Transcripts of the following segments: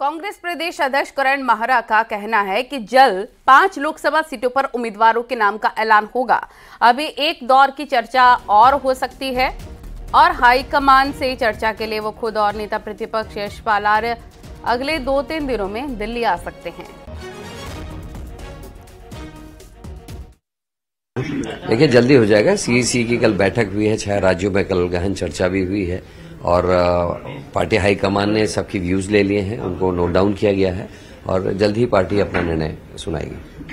कांग्रेस प्रदेश अध्यक्ष करण माहरा का कहना है कि जल्द पाँच लोकसभा सीटों पर उम्मीदवारों के नाम का ऐलान होगा। अभी एक दौर की चर्चा और हो सकती है, और हाईकमान से चर्चा के लिए वो खुद और नेता प्रतिपक्ष यशपाल आर्य अगले दो तीन दिनों में दिल्ली आ सकते हैं। देखिए, जल्दी हो जाएगा। सीईसी की कल बैठक हुई है, छह राज्यों में कल गहन चर्चा भी हुई है। और पार्टी हाईकमान ने सबकी व्यूज़ ले लिए हैं, उनको नोट डाउन किया गया है और जल्द ही पार्टी अपना निर्णय सुनाएगी।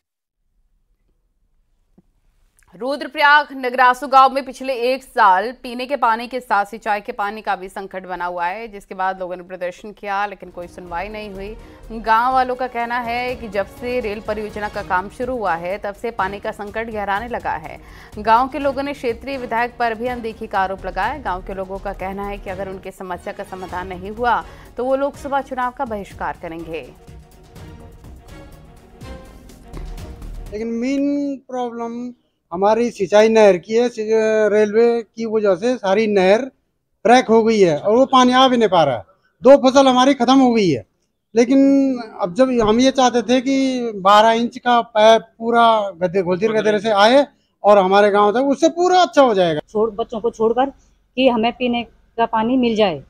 रुद्रप्रयाग नगरासू गाँव में पिछले एक साल पीने के पानी के साथ सिंचाई के पानी का भी संकट बना हुआ है, जिसके बाद लोगों ने प्रदर्शन किया, लेकिन कोई सुनवाई नहीं हुई। गाँव वालों का कहना है कि जब से रेल परियोजना का काम शुरू हुआ है, तब से पानी का संकट गहराने लगा है। गाँव के लोगों ने क्षेत्रीय विधायक पर भी अनदेखी का आरोप लगाया। गाँव के लोगों का कहना है कि अगर उनकी समस्या का समाधान नहीं हुआ तो वो लोकसभा चुनाव का बहिष्कार करेंगे। लेकिन मेन प्रॉब्लम हमारी सिंचाई नहर की है रेलवे की वजह से सारी नहर क्रैक हो गई है और वो पानी आ भी नहीं पा रहा है। दो फ़सल हमारी खत्म हो गई है। लेकिन अब जब हम ये चाहते थे कि 12 इंच का पैप पूरा गद्दे घोलतीर गदेरे से आए और हमारे गाँव तक उससे पूरा अच्छा हो जाएगा। छोड़ बच्चों को छोड़कर कि हमें पीने का पानी मिल जाए।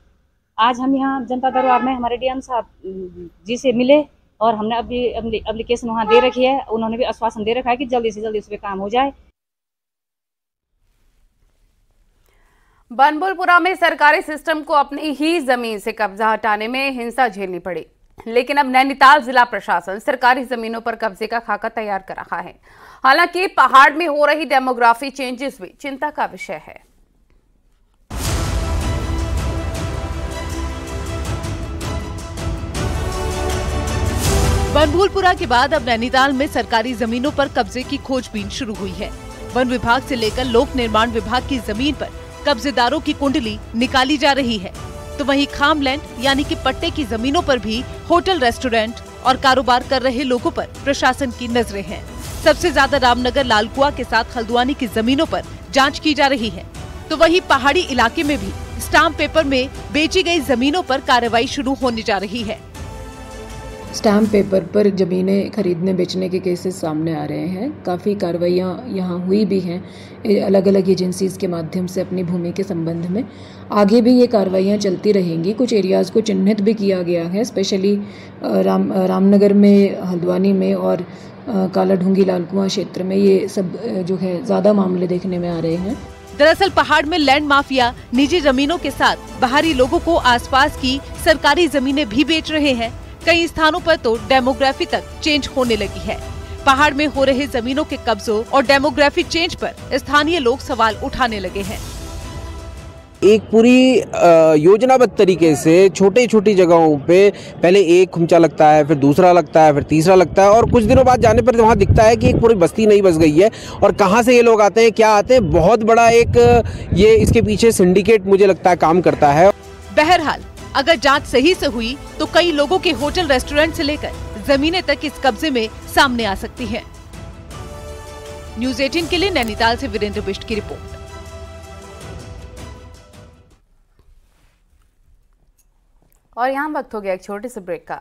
आज हम यहाँ जनता दरबार में हमारे डीएम साहब जी से मिले और हमने अभी एप्लीकेशन वहाँ दे रखी है। उन्होंने भी आश्वासन दे रखा है कि जल्दी से जल्दी उस पर काम हो जाए। बनबुलपुरा में सरकारी सिस्टम को अपनी ही ज़मीन से कब्जा हटाने में हिंसा झेलनी पड़ी। लेकिन अब नैनीताल जिला प्रशासन सरकारी जमीनों पर कब्जे का खाका तैयार कर रहा है। हालाँकि पहाड़ में हो रही डेमोग्राफी चेंजेस भी चिंता का विषय है। बनभूलपुरा के बाद अब नैनीताल में सरकारी जमीनों पर कब्जे की खोजबीन शुरू हुई है। वन विभाग से लेकर लोक निर्माण विभाग की ज़मीन पर कब्जेदारों की कुंडली निकाली जा रही है। तो वहीं खाम लैंड यानी कि पट्टे की जमीनों पर भी होटल, रेस्टोरेंट और कारोबार कर रहे लोगों पर प्रशासन की नज़रें हैं। सबसे ज़्यादा रामनगर, लालकुआ के साथ हल्द्वानी की जमीनों पर जाँच की जा रही है। तो वहीं पहाड़ी इलाके में भी स्टाम्प पेपर में बेची गई जमीनों पर कार्रवाई शुरू होने जा रही है। स्टैम्प पेपर पर ज़मीनें खरीदने, बेचने के केसेस सामने आ रहे हैं। काफ़ी कार्रवाइयाँ यहाँ हुई भी हैं। अलग अलग एजेंसीज़ के माध्यम से अपनी भूमि के संबंध में। आगे भी ये कार्रवाइयाँ चलती रहेंगी। कुछ एरियाज़ को चिन्हित भी किया गया है, स्पेशली राम रामनगर में, हल्द्वानी में और काला ढूँगी लालकुआं क्षेत्र में ये सब जो है, ज़्यादा मामले देखने में आ रहे हैं। दरअसल पहाड़ में लैंड माफिया, निजी जमीनों के साथ बाहरी लोगों को आसपास की सरकारी जमीनें भी बेच रहे हैं। कई स्थानों पर तो डेमोग्राफी तक चेंज होने लगी है। पहाड़ में हो रहे जमीनों के कब्जों और डेमोग्राफी चेंज पर स्थानीय लोग सवाल उठाने लगे हैं। एक पूरी योजनाबद्ध तरीके से छोटी छोटी जगहों पे पहले एक खुमचा लगता है फिर दूसरा लगता है फिर तीसरा लगता है और कुछ दिनों बाद जाने पर वहाँ दिखता है कि एक पूरी बस्ती नहीं बस गई है। और कहाँ से ये लोग आते हैं क्या आते हैं बहुत बड़ा एक ये इसके पीछे सिंडिकेट मुझे लगता है काम करता है। बहरहाल अगर जाँच सही से हुई तो कई लोगों के होटल रेस्टोरेंट से लेकर जमीने तक इस कब्जे में सामने आ सकती है। न्यूज़ 18 के लिए नैनीताल से वीरेंद्र बिष्ट की रिपोर्ट। और यहाँ वक्त हो गया एक छोटे से ब्रेक का।